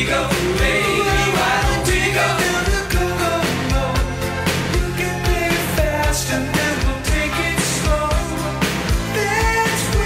Montego.